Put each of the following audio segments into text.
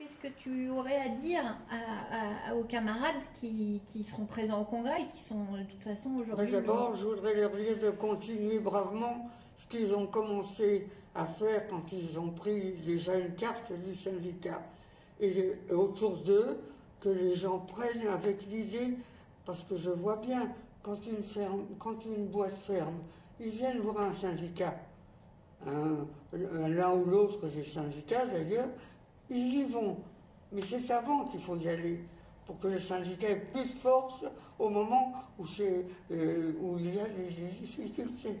Qu'est-ce que tu aurais à dire aux camarades qui, seront présents au congrès et qui sont de toute façon aujourd'hui D'abord, je voudrais leur dire de continuer bravement ce qu'ils ont commencé à faire quand ils ont pris déjà une carte du syndicat. Et autour d'eux, que les gens prennent avec l'idée, parce que je vois bien, quand une, ferme, quand une boîte ferme, ils viennent voir un syndicat. L'un ou l'autre des syndicats d'ailleurs, ils y vont. Mais c'est avant qu'il faut y aller, pour que le syndicat ait plus de force au moment où, euh, où il y a des, difficultés.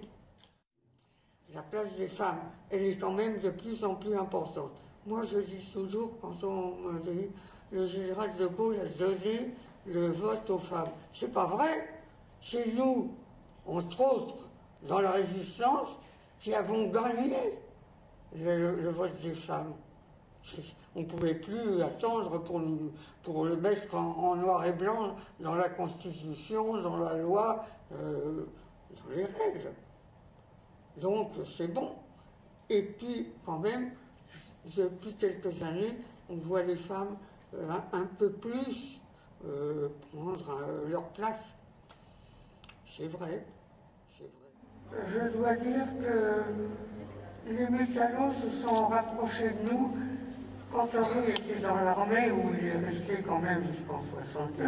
La place des femmes, elle est quand même de plus en plus importante. Moi, je dis toujours, quand on me dit le général de Gaulle a donné le vote aux femmes. C'est pas vrai. C'est nous, entre autres, dans la résistance, qui avons gagné le vote des femmes. On ne pouvait plus attendre pour, le mettre en, noir et blanc dans la Constitution, dans la loi, euh, dans les règles. Donc c'est bon. Et puis quand même, depuis quelques années, on voit les femmes euh, un, peu plus euh, prendre leur place. C'est vrai, vrai. Je dois dire que les métallos se sont rapprochés de nous Henri était dans l'armée, où il est resté quand même jusqu'en 62,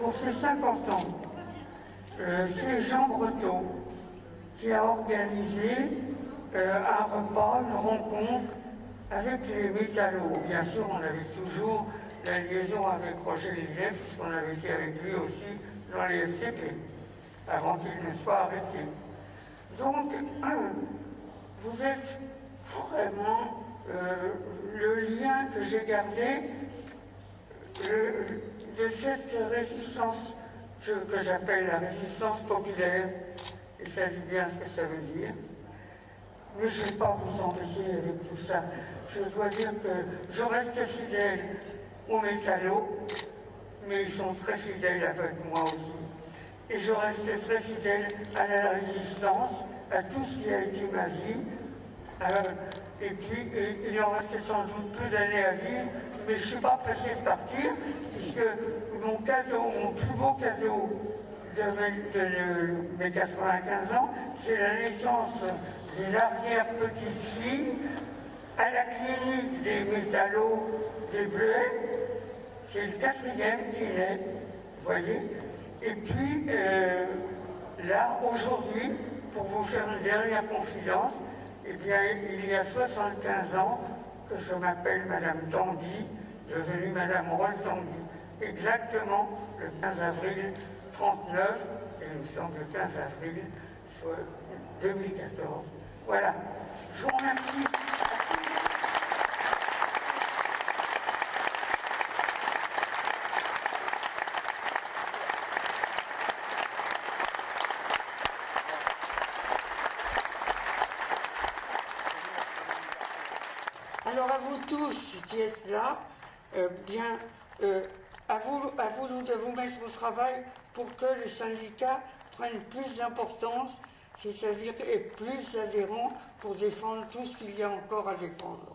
pour ses 50 ans, euh, c'est Jean Breton qui a organisé euh, un repas, une rencontre avec les métallos. Bien sûr, on avait toujours la liaison avec Roger Lillet, puisqu'on avait été avec lui aussi dans les FTP, avant qu'il ne soit arrêté. Donc, vous êtes vraiment euh, le lien que j'ai gardé de cette résistance que j'appelle la résistance populaire, et dit bien ce que ça veut dire. Mais je ne vais pas vous empêcher avec tout ça. Je dois dire que je reste fidèle aux métallos, mais ils sont très fidèles avec moi aussi. Et je reste très fidèle à la résistance, à tout ce qui a été ma vie, et puis, il en restait sans doute peu d'années à vivre, mais je ne suis pas pressé de partir, puisque mon cadeau, mon plus beau cadeau de mes, 95 ans, c'est la naissance d'une arrière-petite-fille à la clinique des métallos des Bleuets. C'est le quatrième qui naît, vous voyez. Et puis, euh, là, aujourd'hui, pour vous faire une dernière confidence, eh bien, il y a 75 ans que je m'appelle Madame Tandy, devenue Madame Roll Tandy. Exactement le 15 avril 39, et nous sommes le 15 avril 2014. Voilà. Je vous remercie. Alors à vous tous qui êtes là, euh, bien, euh, à, vous, à vous de vous mettre au travail pour que les syndicats prennent plus d'importance, c'est-à-dire et plus d'adhérents pour défendre tout ce qu'il y a encore à défendre.